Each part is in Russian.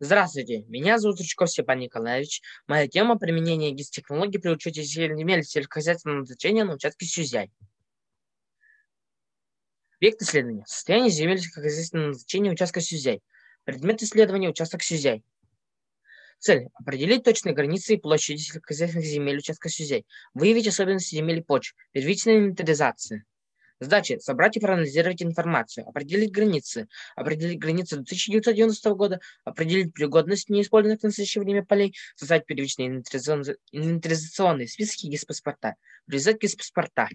Здравствуйте, меня зовут Рычков Степан Николаевич. Моя тема– применение ГИС-технологий при учете земель сельскохозяйственного назначения на участке Сюзяй. Объект исследования. Состояние земель сельскохозяйственного назначения участка Сюзяй. Предмет исследования – участок Сюзяй. Цель – определить точные границы и площади сельскохозяйственных земель участка Сюзяй. Выявить особенности земель и почв. Первичная инвентаризация. Задача – собрать и проанализировать информацию, определить границы, определить границы 1990 года, определить пригодность неиспользованных в настоящее время полей, создать первичные инвентаризационные списки ГИС-паспорта, привязать ГИС-паспорта.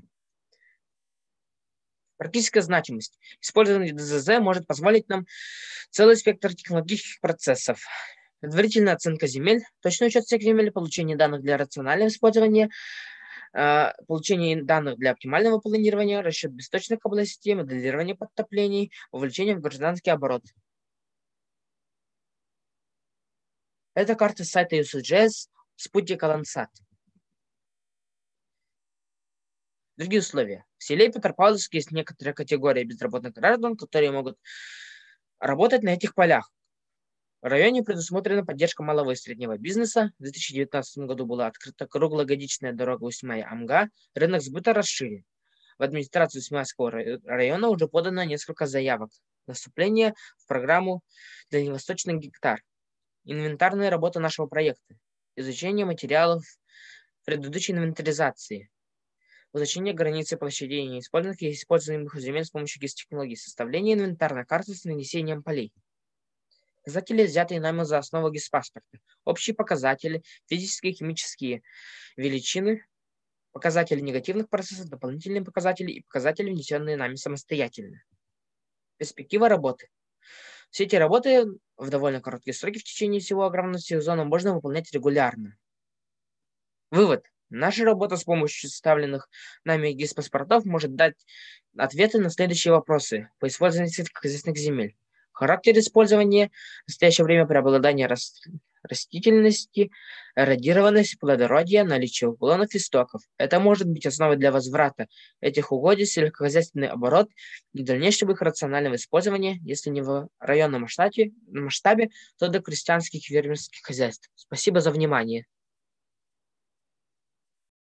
Практическая значимость. Использование ДЗЗ может позволить нам целый спектр технологических процессов. Предварительная оценка земель, точный учет всех земель, получение данных для рационального использования, получение данных для оптимального планирования, расчет бесточных областей, моделирование подтоплений, вовлечение в гражданский оборот. Это карта сайта USGS спутника Landsat. Другие условия. В селе Петропавловске есть некоторые категории безработных граждан, которые могут работать на этих полях. В районе предусмотрена поддержка малого и среднего бизнеса. В 2019 году была открыта круглогодичная дорога Усмая-Амга. Рынок сбыта расширен. В администрацию Смольского района уже подано несколько заявок на вступление в программу «Дальневосточный гектар». Инвентарная работа нашего проекта. Изучение материалов предыдущей инвентаризации. Уточнение границы площадей неиспользованных и используемых земель с помощью геостехнологий. Составление инвентарной карты с нанесением полей. Показатели, взятые нами за основу гиспаспорта. Общие показатели, физические и химические величины, показатели негативных процессов, дополнительные показатели и показатели, внесенные нами самостоятельно. Перспектива работы. Все эти работы в довольно короткие сроки в течение всего огромного сезона можно выполнять регулярно. Вывод. Наша работа с помощью составленных нами гиспаспортов может дать ответы на следующие вопросы по использованию сельскохозяйственных земель. Характер использования в настоящее время преобладание рас... растительности, радированность, плодородие, наличие уклонов и стоков. Это может быть основой для возврата этих угодий в сельскохозяйственный оборот и дальнейшего их рационального использования, если не в районном масштабе, масштабе то до крестьянских и фермерских хозяйств. Спасибо за внимание.